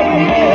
Senhor.